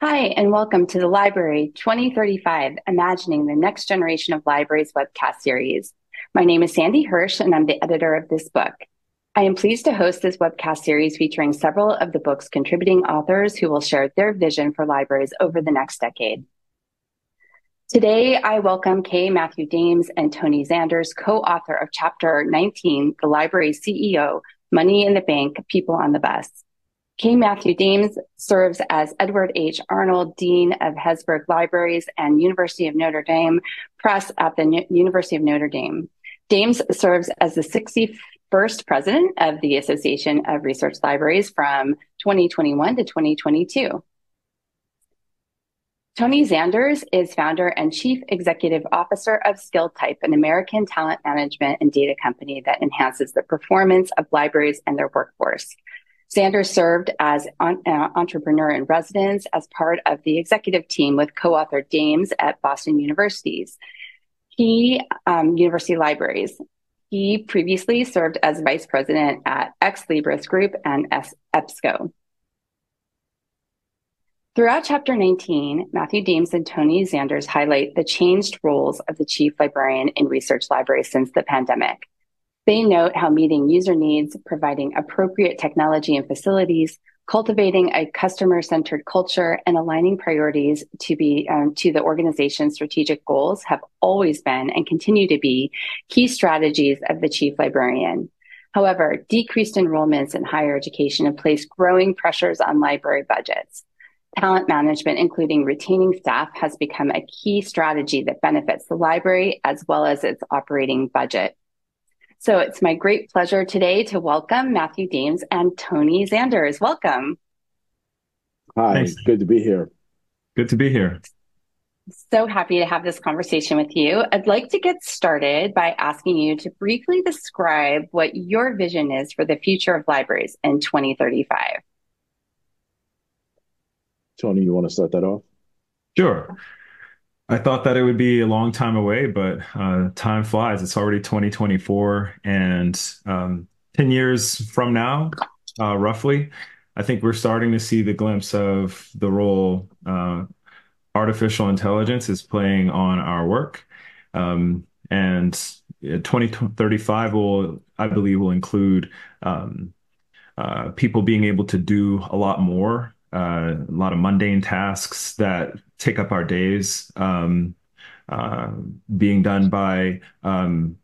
Hi, and welcome to the Library 2035 Imagining the Next Generation of Libraries webcast series. My name is Sandy Hirsch, and I'm the editor of this book. I am pleased to host this webcast series featuring several of the book's contributing authors who will share their vision for libraries over the next decade. Today, I welcome K. Matthew Dames and Tony Zanders, co-author of Chapter 19, The Library CEO, Money in the Bank, People on the Bus. K. Matthew Dames serves as Edward H. Arnold Dean of Hesburgh Libraries and University of Notre Dame Press at the University of Notre Dame. Dames serves as the 61st president of the Association of Research Libraries from 2021 to 2022. Tony Zanders is founder and chief executive officer of SkillType, an American talent management and data company that enhances the performance of libraries and their workforce. Zanders served as an uh, entrepreneur in residence as part of the executive team with co-author Dames at Boston Universities. He um, University Libraries. He previously served as vice president at Ex Libris Group and EBSCO. Throughout chapter 19, Matthew Dames and Tony Zanders highlight the changed roles of the chief librarian in research libraries since the pandemic. They note how meeting user needs, providing appropriate technology and facilities, cultivating a customer-centered culture, and aligning priorities to be um, to the organization's strategic goals have always been and continue to be key strategies of the chief librarian. However, decreased enrollments in higher education have placed growing pressures on library budgets. Talent management, including retaining staff, has become a key strategy that benefits the library as well as its operating budget. So it's my great pleasure today to welcome Matthew Dames and Tony Zanders. Welcome. Hi, Thanks. good to be here. Good to be here. So happy to have this conversation with you. I'd like to get started by asking you to briefly describe what your vision is for the future of libraries in 2035. Tony, you want to start that off? Sure. I thought that it would be a long time away, but uh, time flies. It's already 2024, and um, 10 years from now, uh, roughly, I think we're starting to see the glimpse of the role uh, artificial intelligence is playing on our work. Um, and 2035 will, I believe, will include um, uh, people being able to do a lot more uh, a lot of mundane tasks that take up our days um, uh, being done by um,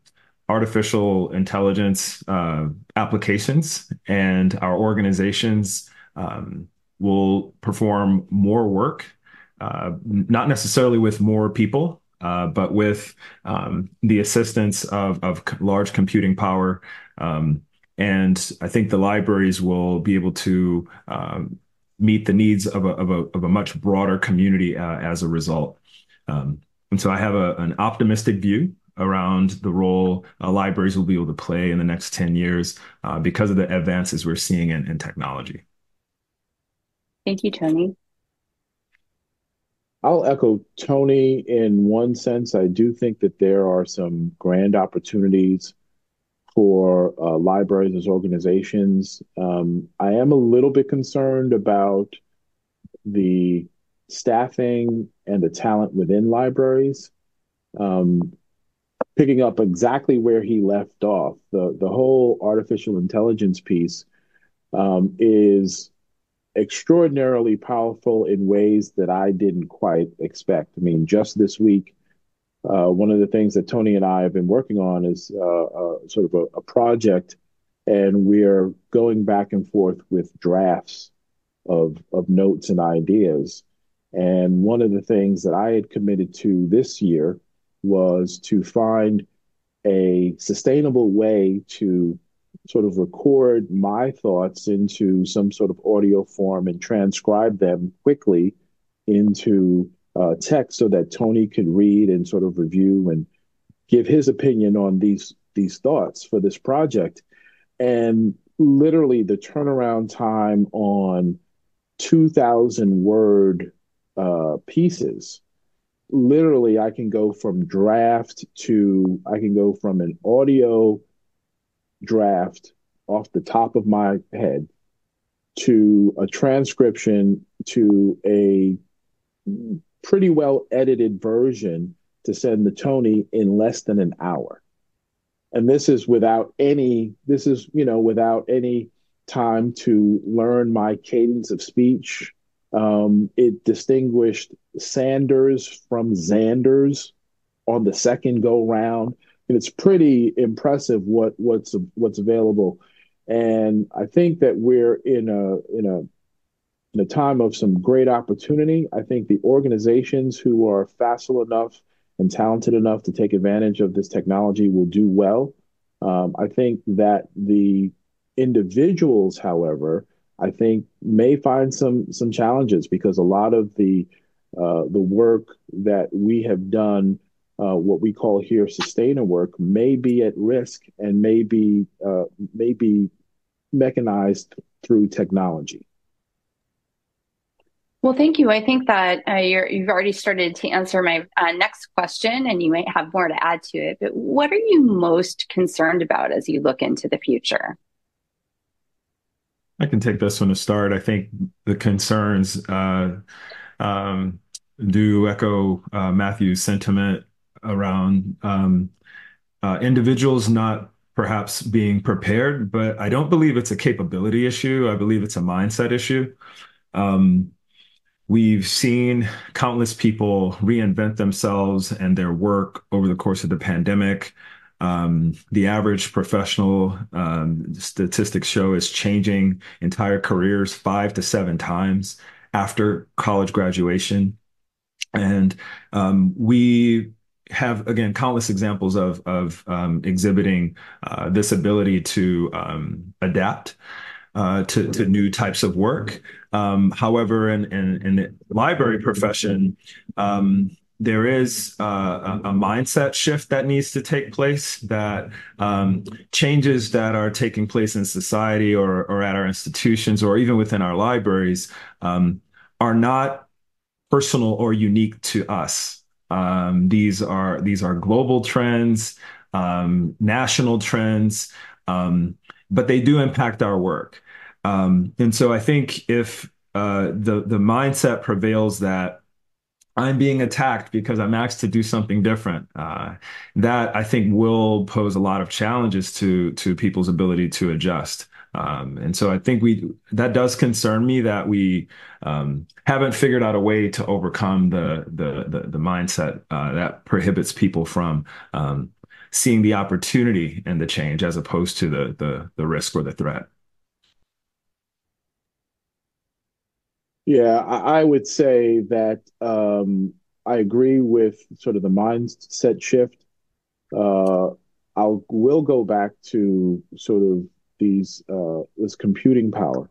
artificial intelligence uh, applications, and our organizations um, will perform more work, uh, not necessarily with more people, uh, but with um, the assistance of, of large computing power. Um, and I think the libraries will be able to um, meet the needs of a, of a, of a much broader community uh, as a result. Um, and so I have a, an optimistic view around the role uh, libraries will be able to play in the next 10 years uh, because of the advances we're seeing in, in technology. Thank you, Tony. I'll echo Tony in one sense. I do think that there are some grand opportunities for uh, libraries as organizations. Um, I am a little bit concerned about the staffing and the talent within libraries. Um, picking up exactly where he left off, the the whole artificial intelligence piece um, is extraordinarily powerful in ways that I didn't quite expect. I mean, just this week, uh, one of the things that Tony and I have been working on is uh, uh, sort of a, a, project, and we're going back and forth with drafts of of notes and ideas. And one of the things that I had committed to this year was to find a sustainable way to sort of record my thoughts into some sort of audio form and transcribe them quickly into uh, text so that Tony could read and sort of review and give his opinion on these these thoughts for this project. And literally, the turnaround time on two thousand word uh, pieces. Literally, I can go from draft to I can go from an audio draft off the top of my head to a transcription to a pretty well edited version to send to Tony in less than an hour. And this is without any, this is, you know, without any time to learn my cadence of speech. Um, it distinguished Sanders from Xanders on the second go round. And it's pretty impressive what what's what's available. And I think that we're in a in a in a time of some great opportunity. I think the organizations who are facile enough and talented enough to take advantage of this technology will do well. Um, I think that the individuals, however, I think may find some some challenges because a lot of the uh, the work that we have done, uh, what we call here sustainer work, may be at risk and may be uh, may be mechanized through technology. Well, thank you. I think that uh, you have already started to answer my uh, next question, and you might have more to add to it. But what are you most concerned about as you look into the future? I can take this one to start. I think the concerns uh, um, do echo uh, Matthew's sentiment around um, uh, individuals not perhaps being prepared, but I don't believe it's a capability issue. I believe it's a mindset issue. Um, We've seen countless people reinvent themselves and their work over the course of the pandemic. Um, the average professional um, statistics show is changing entire careers five to seven times after college graduation. And um, we have again countless examples of of um, exhibiting uh, this ability to um, adapt to, to new types of work. Um, however, in, in, in, the library profession, um, there is uh, a, a, mindset shift that needs to take place that um, changes that are taking place in society or, or at our institutions or even within our libraries um, are not personal or unique to us. Um, these are these are global trends, um, national trends, um, but they do impact our work. Um, and so I think if uh, the the mindset prevails that I'm being attacked because I'm asked to do something different. Uh, that I think will pose a lot of challenges to to people's ability to adjust. Um, and so I think we that does concern me that we um, haven't figured out a way to overcome the the the, the mindset uh, that prohibits people from um, seeing the opportunity and the change as opposed to the the the risk or the threat. Yeah, I, I would say that um, I agree with sort of the mindset shift. Uh, I will will go back to sort of these uh, this computing power,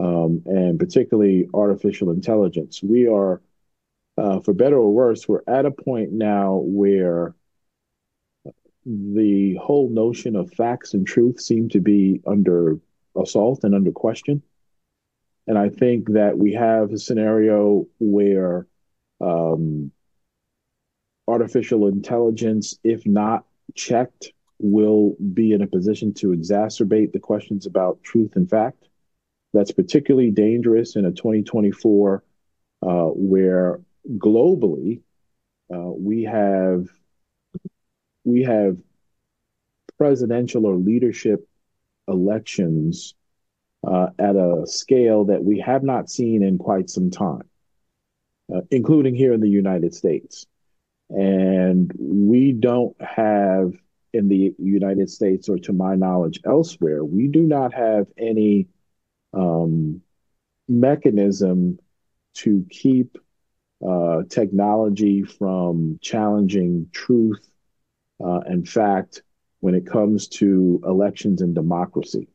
um, and particularly artificial intelligence. We are, uh, for better or worse, we're at a point now where the whole notion of facts and truth seem to be under assault and under question. And I think that we have a scenario where um, artificial intelligence, if not checked, will be in a position to exacerbate the questions about truth and fact. That's particularly dangerous in a 2024 uh, where globally uh, we have we have presidential or leadership elections uh, at a scale that we have not seen in quite some time, uh, including here in the United States. And we don't have in the United States, or to my knowledge elsewhere, we do not have any um, mechanism to keep uh, technology from challenging truth uh, and fact when it comes to elections and democracy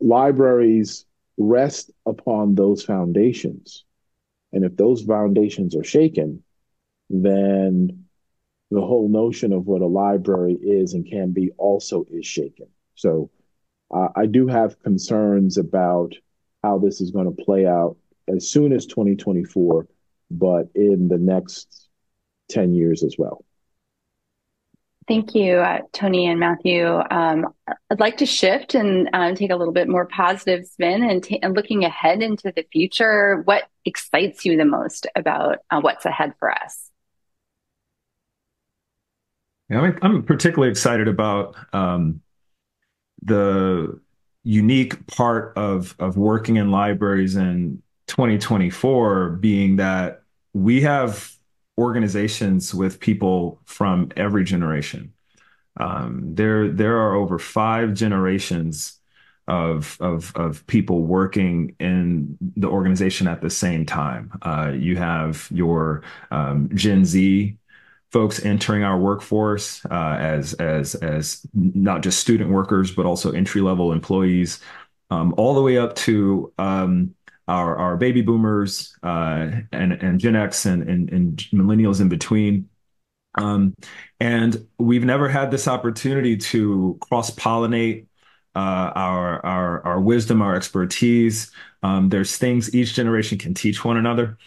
libraries rest upon those foundations. And if those foundations are shaken, then the whole notion of what a library is and can be also is shaken. So uh, I do have concerns about how this is going to play out as soon as 2024, but in the next 10 years as well. Thank you, uh, Tony and Matthew. Um, I'd like to shift and uh, take a little bit more positive spin and, t- and, looking ahead into the future. What excites you the most about uh, what's ahead for us? Yeah, I'm, I'm particularly excited about um, the unique part of of working in libraries in 2024 being that we have organizations with people from every generation. Um, there there are over five generations of of of people working in the organization at the same time. Uh, you have your um, Gen Z folks entering our workforce uh, as as as not just student workers but also entry level employees, um, all the way up to um, our baby boomers uh, and Gen X and, millennials in between. Um, and we've never had this opportunity to cross pollinate uh, our wisdom, our expertise. Um, there's things each generation can teach one another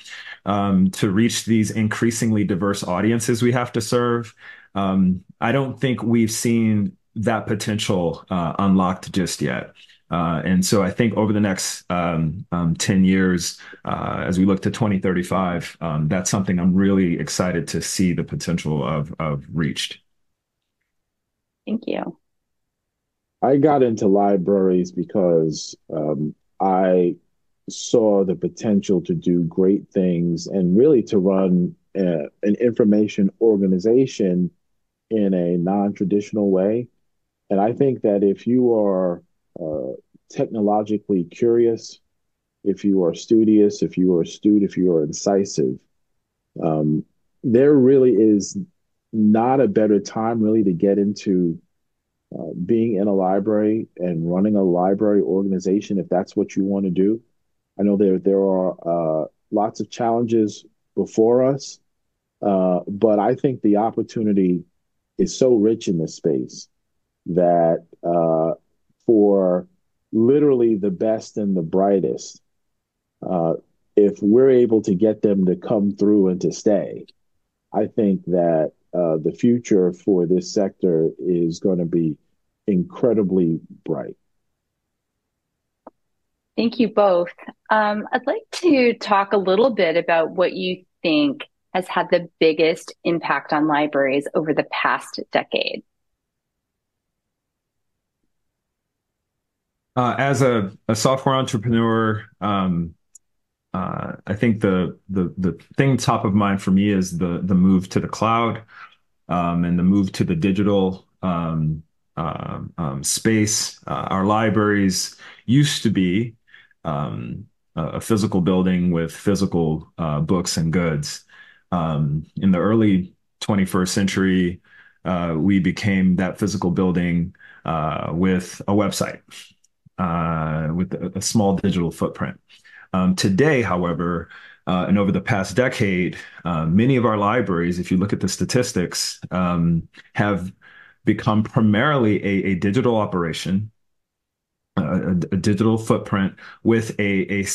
um, to reach these increasingly diverse audiences we have to serve. I don't think we've seen that potential uh, unlocked just yet. Uh, and so I think over the next um, um, 10 years, uh, as we look to 2035, um, that's something I'm really excited to see the potential of, of reached. Thank you. I got into libraries because um, I saw the potential to do great things and really to run uh, an information organization in a non-traditional way. And I think that if you are uh, technologically curious, if you are studious, if you are astute, if you are incisive, um, there really is not a better time really to get into uh, being in a library and running a library organization if that's what you want to do. I know there there are uh, lots of challenges before us, uh, but I think the opportunity is so rich in this space that uh, for literally the best and the brightest, uh, if we're able to get them to come through and to stay, I think that uh, the future for this sector is going to be incredibly bright. Thank you both. Um, I'd like to talk a little bit about what you think has had the biggest impact on libraries over the past decade. As a, software entrepreneur, um, uh, I think the, the the thing top of mind for me is the the move to the cloud um, and the move to the digital um, uh, space. Uh, our libraries used to be a physical building with physical uh, books and goods. In the early 21st century, uh, we became that physical building uh, with a website, uh, with a, small digital footprint. Um, today, however, uh, and over the past decade, uh, many of our libraries, if you look at the statistics, um, have become primarily a, digital operation a, digital footprint with a,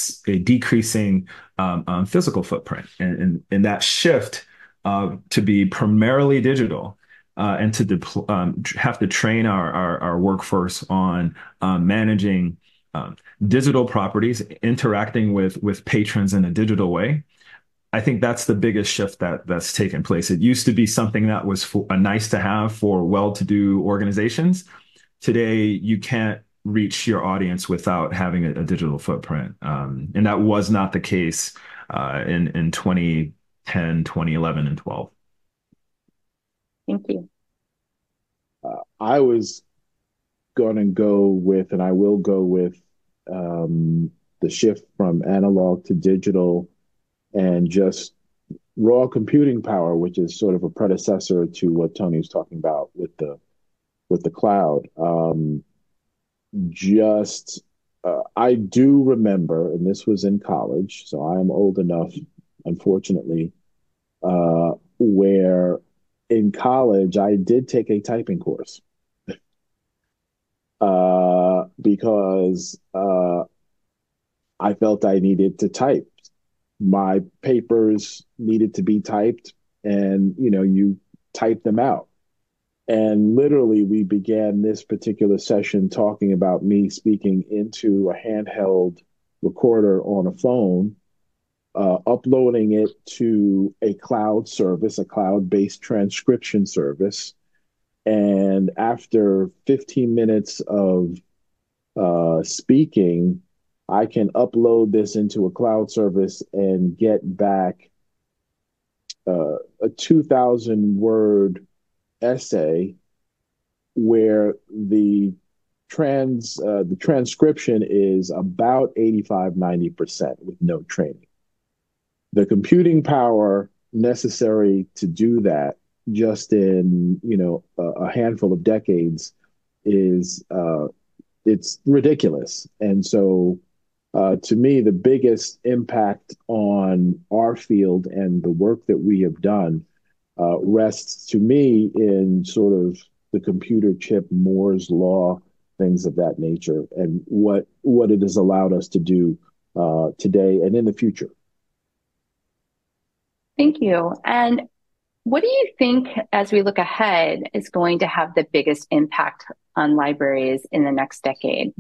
decreasing um, physical footprint. And, that shift uh, to be primarily digital uh, and to depl- um, have to train our, our, our workforce on um, managing um, digital properties, interacting with, with patrons in a digital way. I think that's the biggest shift that that's taken place. It used to be something that was for, a nice to have for well-to-do organizations. Today, you can't reach your audience without having a, a digital footprint. Um, and that was not the case uh, in, in 2010, 2011, and 12. Thank you. Uh, I was going to go with, and I will go with um, the shift from analog to digital and just raw computing power, which is sort of a predecessor to what Tony was talking about with the with the cloud. Um, just uh, I do remember, and this was in college, so I am old enough, unfortunately, uh, where in college I did take a typing course uh, because uh, I felt I needed to type. My papers needed to be typed, and you know, you type them out. And literally, we began this particular session talking about me speaking into a handheld recorder on a phone uh, uploading it to a cloud service, a cloud-based transcription service, and after 15 minutes of uh, speaking, I can upload this into a cloud service and get back uh, a 2,000 word essay where the trans uh, the transcription is about 85 90% with no training the computing power necessary to do that just in you know a, a handful of decades is uh, it's ridiculous. And so uh, to me the biggest impact on our field and the work that we have done uh, rests to me in sort of the computer chip moore's law things of that nature and what what it has allowed us to do uh, today and in the future Thank you. And what do you think, as we look ahead, is going to have the biggest impact on libraries in the next decade?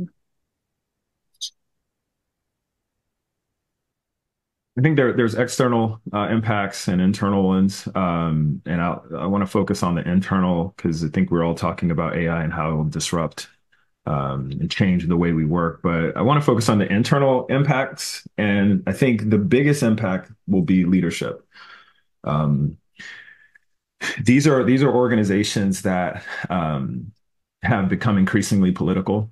I think there, there's external uh, impacts and internal ones. Um, and I'll, I want to focus on the internal because I think we're all talking about AI and how it will disrupt um, and change the way we work. But I want to focus on the internal impacts. And I think the biggest impact will be leadership. Um, these are these are organizations that um, have become increasingly political.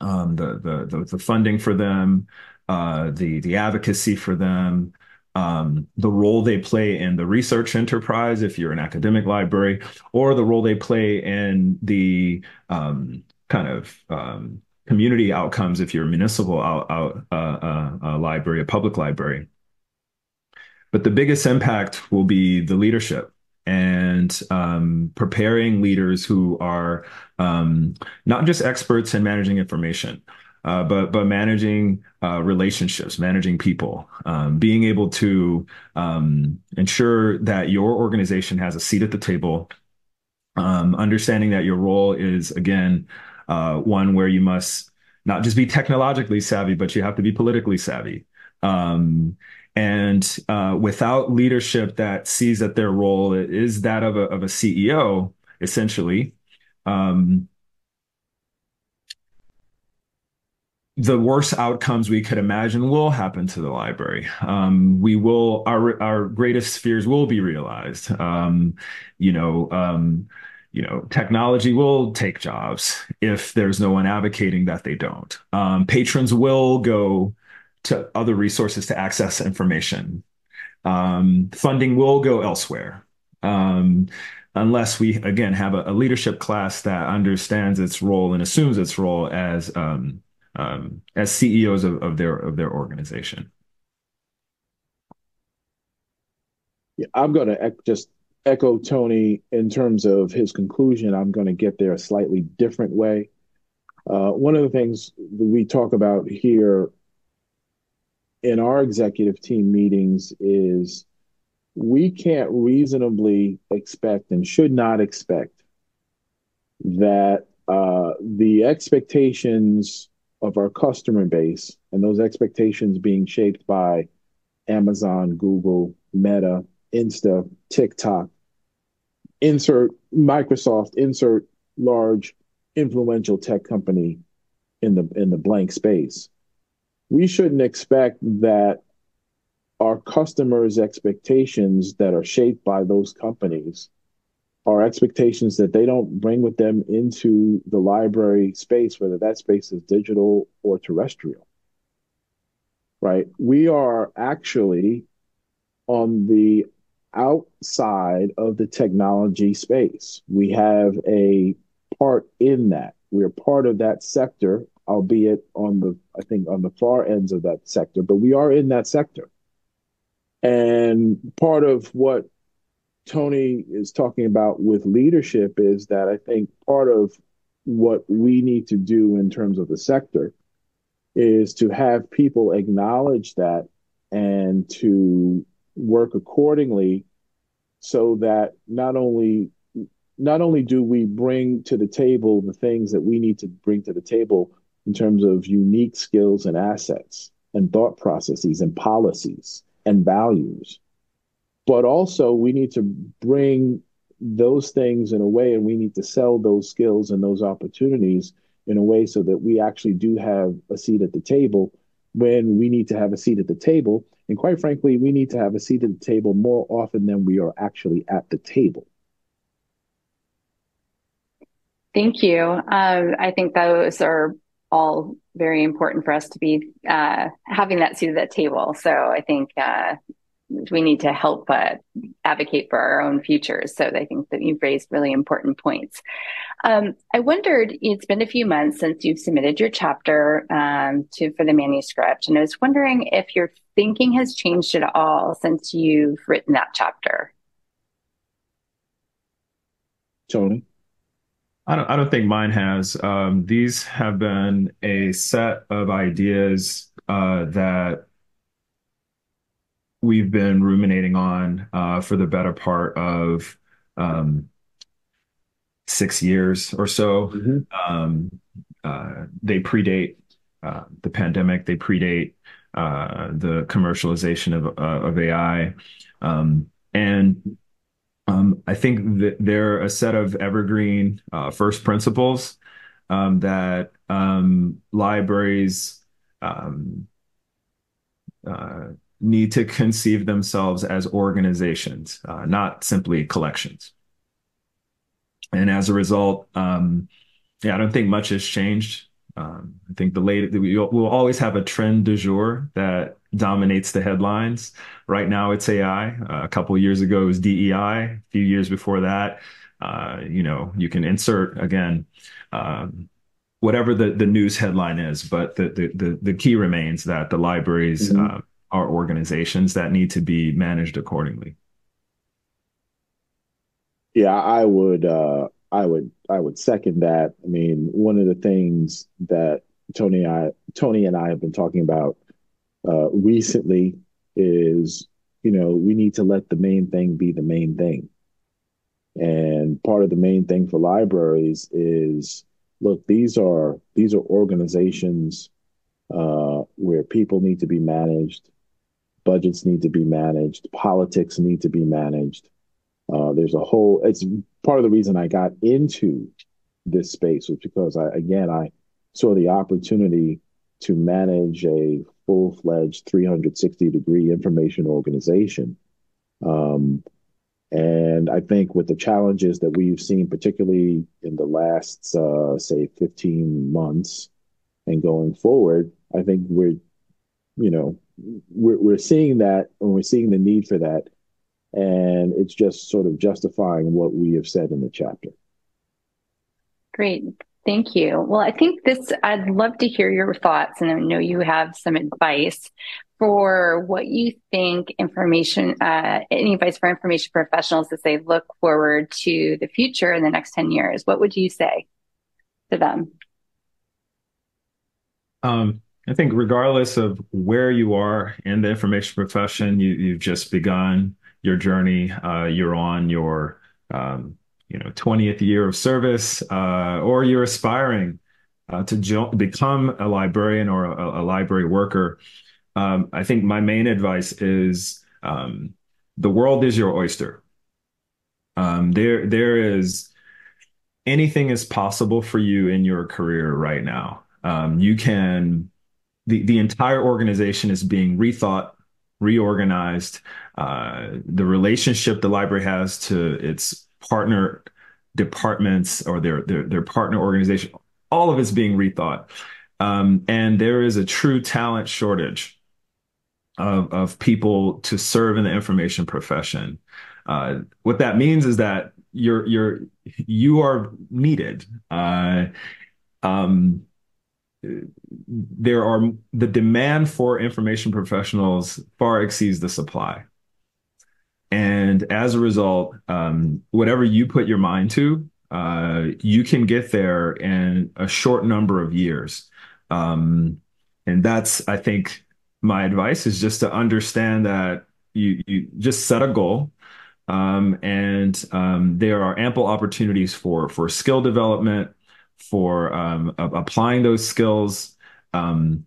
Um, the, the, the funding for them, uh, the the advocacy for them, um, the role they play in the research enterprise, if you're an academic library, or the role they play in the um, kind of um, community outcomes if you're a municipal out, out, uh, uh, uh, library, a public library. But the biggest impact will be the leadership and um, preparing leaders who are um, not just experts in managing information, uh, but but managing uh, relationships, managing people, um, being able to um, ensure that your organization has a seat at the table, um, understanding that your role is again uh, one where you must not just be technologically savvy, but you have to be politically savvy. Um, and uh, without leadership that sees that their role is that of a, of a CEO, essentially, um, the worst outcomes we could imagine will happen to the library. Um, we will our our greatest fears will be realized. Um, you know, um, you know, technology will take jobs if there's no one advocating that they don't. Um, patrons will go to other resources to access information. Um, funding will go elsewhere. Um, unless we again have a, a, leadership class that understands its role and assumes its role as um, um, as CEOs of, of, their of their organization. Yeah, I'm going to just echo Tony in terms of his conclusion. I'm going to get there a slightly different way. Uh, one of the things we talk about here in our executive team meetings is we can't reasonably expect and should not expect that uh, the expectations of our customer base and those expectations being shaped by Amazon, Google, Meta, Insta, TikTok, insert Microsoft, insert large influential tech company in the in the blank space we shouldn't expect that our customers' expectations that are shaped by those companies are expectations that they don't bring with them into the library space, whether that space is digital or terrestrial. Right? We are actually on the outside of the technology space. We have a part in that. We're part of that sector albeit on the I think on the far ends of that sector, but we are in that sector. And part of what Tony is talking about with leadership is that I think part of what we need to do in terms of the sector is to have people acknowledge that and to work accordingly so that not only not only do we bring to the table the things that we need to bring to the table in terms of unique skills and assets, and thought processes and policies and values. But also, we need to bring those things in a way, and we need to sell those skills and those opportunities in a way so that we actually do have a seat at the table when we need to have a seat at the table. And quite frankly, we need to have a seat at the table more often than we are actually at the table. Thank you. Um, I think those are all very important for us to be uh, having that seat at that table. So I think uh, we need to help uh, advocate for our own futures. So I think that you've raised really important points. Um, I wondered, it's been a few months since you've submitted your chapter um, to for the manuscript, and I was wondering if your thinking has changed at all since you've written that chapter. Tony. I don't, I don't think mine has. Um, these have been a set of ideas uh, that we've been ruminating on uh, for the better part of um, six years or so. Mm-hmm. Um, uh, they predate uh, the pandemic. They predate uh, the commercialization of uh, of AI, um, and I think that they're a set of evergreen uh, first principles um, that um, libraries um, need to conceive themselves as organizations, uh, not simply collections. And as a result, um, yeah, I don't think much has changed. Um, I think the late we will always have a trend du jour that dominates the headlines. Right now, it's AI. Uh, a couple years ago, it was DEI. A few years before that, uh, you know, you can insert again um, whatever the the news headline is, but the the the, the key remains that the libraries mm-hmm. uh, are organizations that need to be managed accordingly. Yeah, I would uh I would I would second that. I mean, one of the things that Tony I Tony and I have been talking about uh recently is, you know, we need to let the main thing be the main thing. And part of the main thing for libraries is look, these are these are organizations uh, where people need to be managed budgets need to be managed, politics need to be managed. Uh, there's a whole. It's part of the reason I got into this space was because I again I saw the opportunity to manage a full fledged 360 degree information organization. Um, and I think with the challenges that we've seen, particularly in the last, uh, say, 15 months and going forward, I think we're, you know, we're, we're seeing that and we're seeing the need for that. And it's just sort of justifying what we have said in the chapter. Great. Thank you. Well, I think this, I'd love to hear your thoughts, and I know you have some advice for what you think information, uh, any advice for information professionals as they look forward to the future in the next 10 years. What would you say to them? Um, I think regardless of where you are in the information profession, you, you've just begun your journey. Uh, you're on your um, you know 20th year of service, uh, or you're aspiring uh, to jo- become a librarian or a, a library worker. Um, I think my main advice is um, the world is your oyster. Um, there, there is anything is possible for you in your career right now. Um, you can the the entire organization is being rethought, reorganized. Uh, the relationship the library has to its partner departments or their their their partner organization, all of it's being rethought, um, and there is a true talent shortage of of people to serve in the information profession. Uh, what that means is that you're you're you are needed. Uh, um, there are the demand for information professionals far exceeds the supply. And as a result, um, whatever you put your mind to, uh, you can get there in a short number of years. Um, and that's, I think, my advice is just to understand that you you just set a goal, um, and um, there are ample opportunities for for skill development, for um, applying those skills. Um,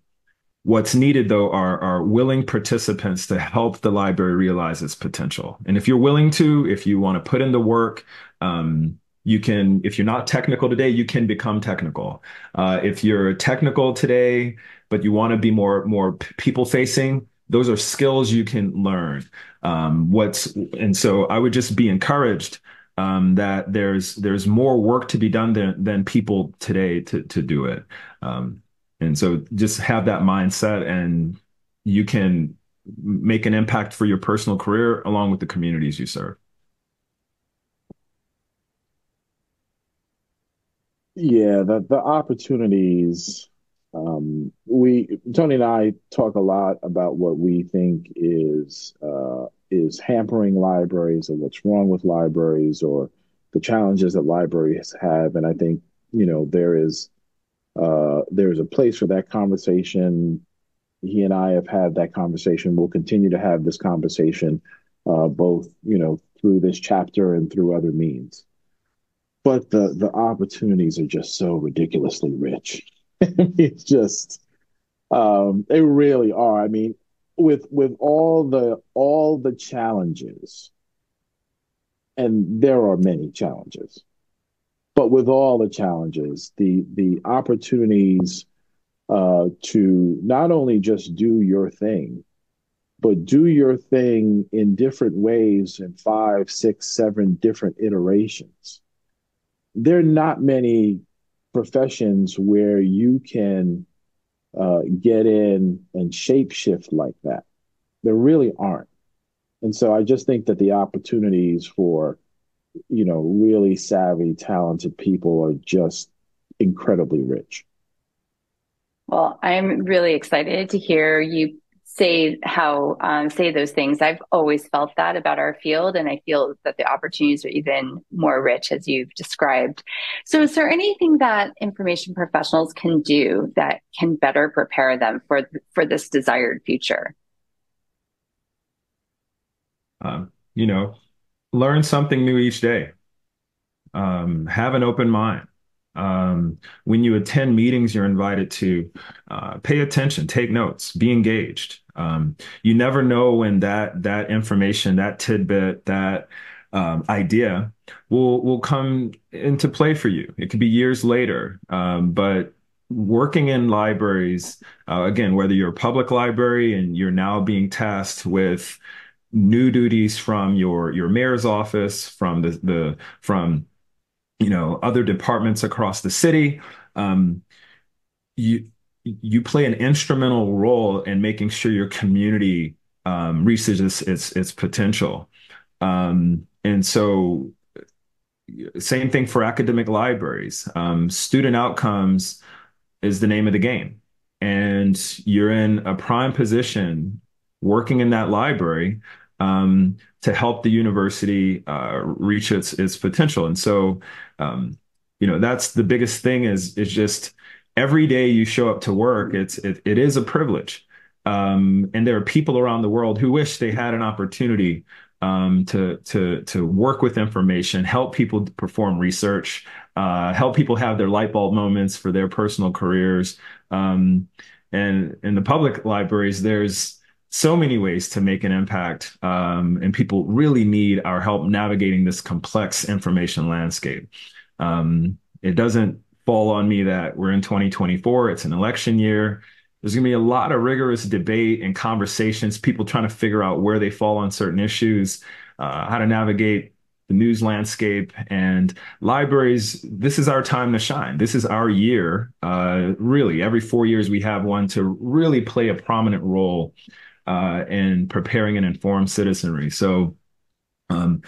What's needed though are are willing participants to help the library realize its potential. And if you're willing to, if you want to put in the work, um, you can. If you're not technical today, you can become technical. Uh, if you're technical today, but you want to be more more people facing, those are skills you can learn. Um, what's and so I would just be encouraged um, that there's there's more work to be done than than people today to to do it. Um, and so just have that mindset and you can make an impact for your personal career along with the communities you serve. Yeah, the the opportunities. Um, we Tony and I talk a lot about what we think is uh, is hampering libraries or what's wrong with libraries or the challenges that libraries have, and I think you know there is uh, there's a place for that conversation. He and I have had that conversation. We'll continue to have this conversation, uh, both you know through this chapter and through other means. But the the opportunities are just so ridiculously rich. it's just um, they really are. I mean, with with all the all the challenges, and there are many challenges but with all the challenges, the the opportunities uh, to not only just do your thing, but do your thing in different ways in five, six, seven different iterations. There are not many professions where you can uh, get in and shapeshift like that. There really aren't. And so I just think that the opportunities for you know, really savvy, talented people are just incredibly rich. Well, I'm really excited to hear you say how um, say those things. I've always felt that about our field, and I feel that the opportunities are even more rich as you've described. So, is there anything that information professionals can do that can better prepare them for for this desired future? Um, you know, learn something new each day. Um, have an open mind. Um, when you attend meetings, you're invited to uh, pay attention, take notes, be engaged. Um, you never know when that that information, that tidbit, that um, idea will will come into play for you. It could be years later, um, but working in libraries, uh, again, whether you're a public library and you're now being tasked with new duties from your your mayor's office, from the the from you know other departments across the city. Um, you you play an instrumental role in making sure your community um, reaches its its, its potential. Um, and so, same thing for academic libraries. Um, student outcomes is the name of the game, and you're in a prime position working in that library to help the university uh, reach its its potential. And so, um, you know, that's the biggest thing is is just every day you show up to work, it's it, it is a privilege. Um, and there are people around the world who wish they had an opportunity um, to to to work with information, help people perform research, uh, help people have their light bulb moments for their personal careers. Um, and in the public libraries, there's so many ways to make an impact. Um, and people really need our help navigating this complex information landscape. Um, it doesn't fall on me that we're in 2024, it's an election year. There's going to be a lot of rigorous debate and conversations, people trying to figure out where they fall on certain issues, uh, how to navigate the news landscape and libraries. This is our time to shine. This is our year. Uh, really, every four years we have one to really play a prominent role uh, in preparing an informed citizenry. So um,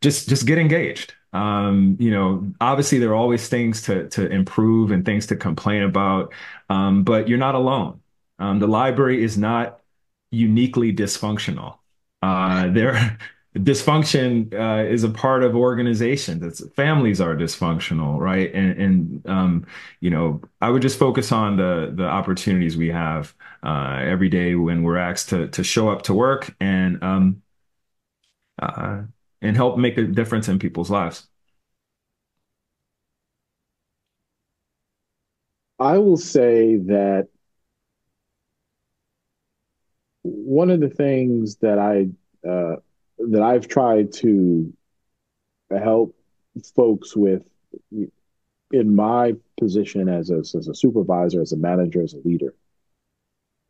just just get engaged. Um, you know, obviously there are always things to to improve and things to complain about, um, but you're not alone. Um, the library is not uniquely dysfunctional. Uh, there dysfunction uh, is a part of organizations. That's families are dysfunctional, right? And and um, you know, I would just focus on the the opportunities we have uh, every day when we're asked to to show up to work and um, uh, and help make a difference in people's lives. I will say that one of the things that I uh, that I've tried to help folks with in my position as a, as a supervisor, as a manager, as a leader,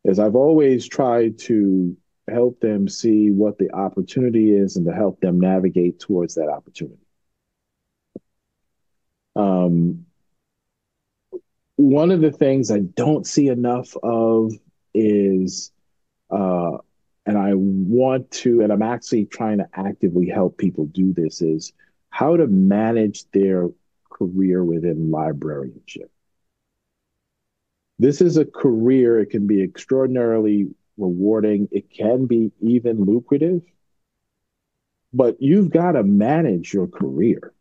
is I've always tried to help them see what the opportunity is and to help them navigate towards that opportunity. Um, one of the things I don't see enough of is, uh, and I want to, and I'm actually trying to actively help people do this, is how to manage their career within librarianship. This is a career, it can be extraordinarily rewarding, it can be even lucrative, but you've got to manage your career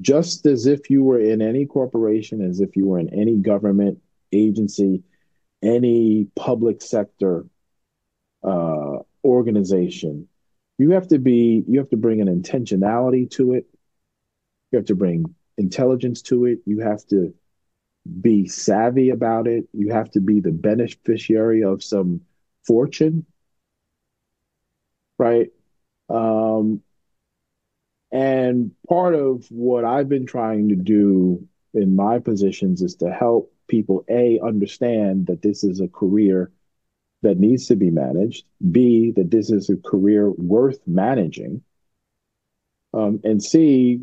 just as if you were in any corporation, as if you were in any government agency, any public sector uh, organization, you have to be you have to bring an intentionality to it. You have to bring intelligence to it. You have to be savvy about it. You have to be the beneficiary of some fortune, right? Um, and part of what I've been trying to do in my positions is to help people A, understand that this is a career that needs to be managed, B, that this is a career worth managing, um, and C,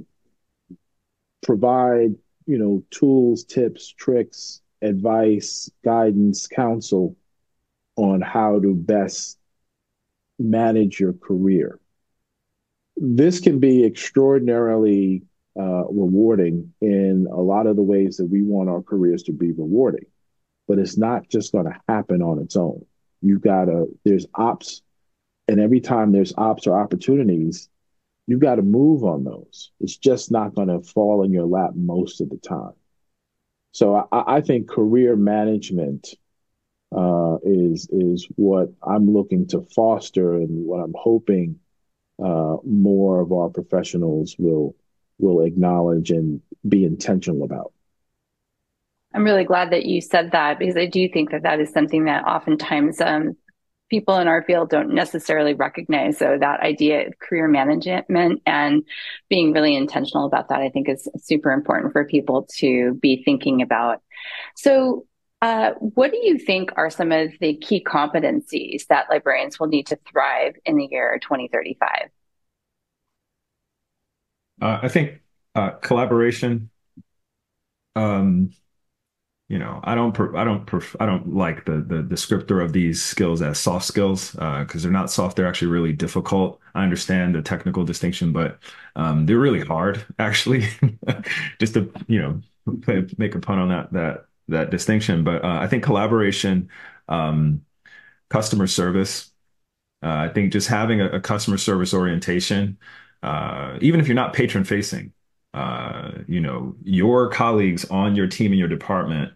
provide you know tools, tips, tricks, advice, guidance, counsel on how to best manage your career this can be extraordinarily uh, rewarding in a lot of the ways that we want our careers to be rewarding. But it's not just going to happen on its own. You've got to, there's ops, and every time there's ops or opportunities, you've got to move on those. It's just not going to fall in your lap most of the time. So I, I think career management uh, is is what I'm looking to foster and what I'm hoping uh, more of our professionals will will acknowledge and be intentional about. I'm really glad that you said that because I do think that that is something that oftentimes um, people in our field don't necessarily recognize. So that idea of career management and being really intentional about that, I think is super important for people to be thinking about. So uh, what do you think are some of the key competencies that librarians will need to thrive in the year 2035? Uh, I think uh, collaboration. Um, you know, I don't, I don't, I don't like the the descriptor of these skills as soft skills because uh, they're not soft. They're actually really difficult. I understand the technical distinction, but um, they're really hard, actually. Just to you know, make a pun on that that that distinction. But uh, I think collaboration, um, customer service. Uh, I think just having a, a customer service orientation, uh, even if you're not patron facing, uh, you know, your colleagues on your team in your department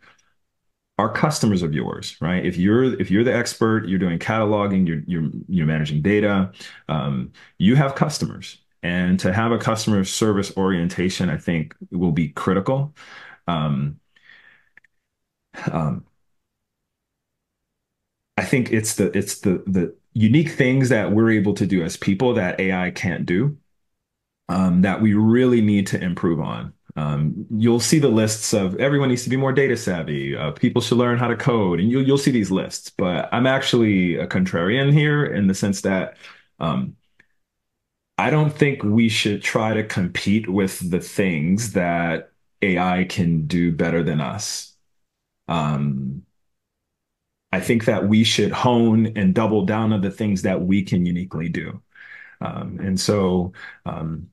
are customers of yours, right? If you're if you're the expert, you're doing cataloging, you're you're you're managing data, um, you have customers, and to have a customer service orientation, I think, will be critical. Um, um, I think it's the it's the the unique things that we're able to do as people that AI can't do. Um, that we really need to improve on. Um, you'll see the lists of everyone needs to be more data savvy. Uh, people should learn how to code, and you'll you'll see these lists. But I'm actually a contrarian here in the sense that um, I don't think we should try to compete with the things that AI can do better than us. Um, I think that we should hone and double down on the things that we can uniquely do. Um, and so um,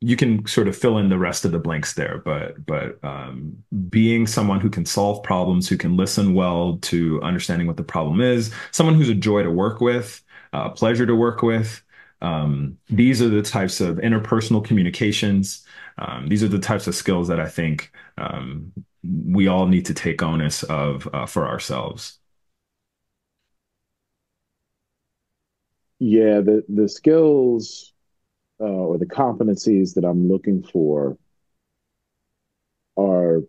you can sort of fill in the rest of the blanks there, but but um, being someone who can solve problems, who can listen well to understanding what the problem is, someone who's a joy to work with, a pleasure to work with. Um, these are the types of interpersonal communications. Um, these are the types of skills that I think um, we all need to take onus of uh, for ourselves. Yeah, the the skills uh, or the competencies that I'm looking for are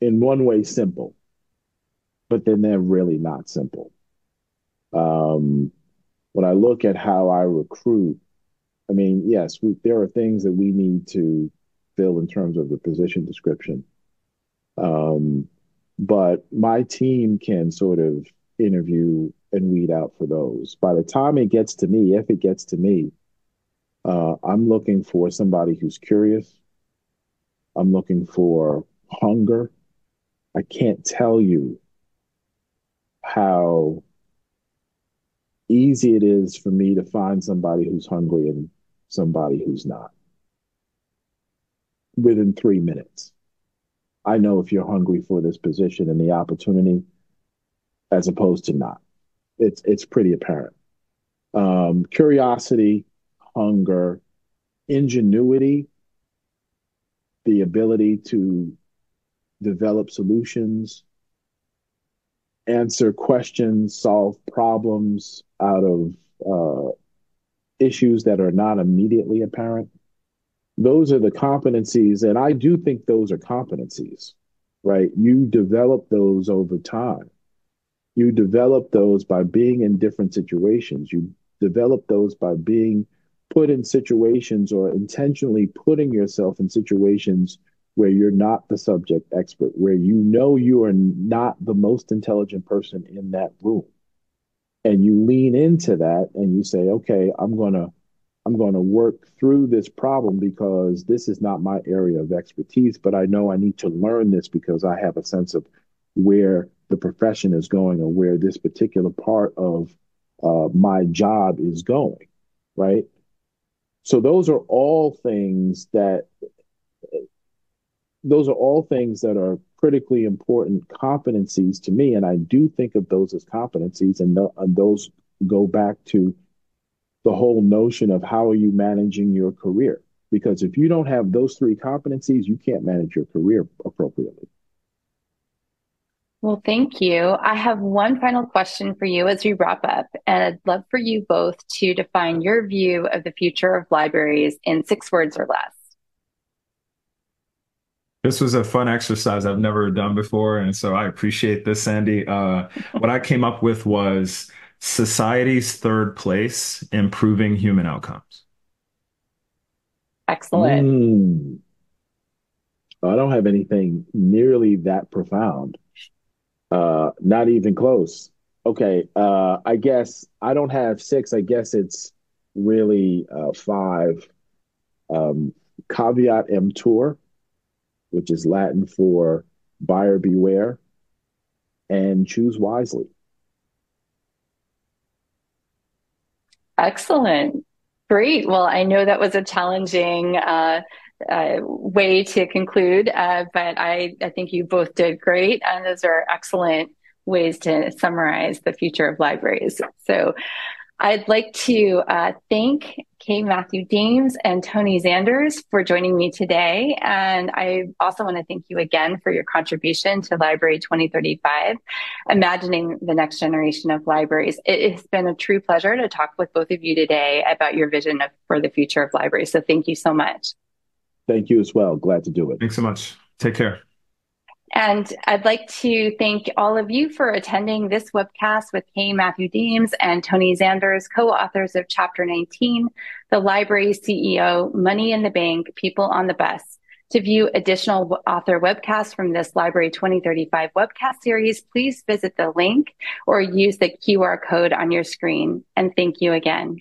in one way simple. but then they're really not simple. Um, when I look at how I recruit, I mean, yes, we, there are things that we need to fill in terms of the position description. Um, but my team can sort of interview and weed out for those. By the time it gets to me, if it gets to me, uh, I'm looking for somebody who's curious. I'm looking for hunger. I can't tell you how easy it is for me to find somebody who's hungry and somebody who's not within three minutes. I know if you're hungry for this position and the opportunity as opposed to not. It's it's pretty apparent. Um, curiosity, hunger, ingenuity, the ability to develop solutions, answer questions, solve problems out of uh, issues that are not immediately apparent. Those are the competencies, and I do think those are competencies, right? You develop those over time. You develop those by being in different situations. You develop those by being put in situations or intentionally putting yourself in situations where you're not the subject expert, where you know you are not the most intelligent person in that room. And you lean into that and you say, okay, I'm going to I'm going to work through this problem because this is not my area of expertise, but I know I need to learn this because I have a sense of where the profession is going or where this particular part of uh, my job is going, right? So those are all things that those are all things that are critically important competencies to me, and I do think of those as competencies, and, and those go back to the whole notion of how are you managing your career? Because if you don't have those three competencies, you can't manage your career appropriately. Well, thank you. I have one final question for you as we wrap up, and I'd love for you both to define your view of the future of libraries in six words or less. This was a fun exercise I've never done before, and so I appreciate this, Sandy. Uh, what I came up with was society's third place, improving human outcomes. Excellent. Mm. I don't have anything nearly that profound. Uh, not even close. Okay. Uh, I guess I don't have six. I guess it's really uh, five. Um, caveat emptor, which is Latin for buyer beware, and choose wisely. Excellent. Great. Well, I know that was a challenging uh, uh, way to conclude, uh, but I, I think you both did great. And those are excellent ways to summarize the future of libraries. So I'd like to uh, thank K. Matthew Dames and Tony Zanders for joining me today. And I also want to thank you again for your contribution to Library 2035, imagining the next generation of libraries. It has been a true pleasure to talk with both of you today about your vision of, for the future of libraries. So thank you so much. Thank you as well. Glad to do it. Thanks so much. Take care. And I'd like to thank all of you for attending this webcast with K. Matthew Dames and Tony Zanders, co-authors of Chapter 19, The Library CEO, Money in the Bank, People on the Bus. To view additional author webcasts from this Library 2035 webcast series, please visit the link or use the QR code on your screen. And thank you again.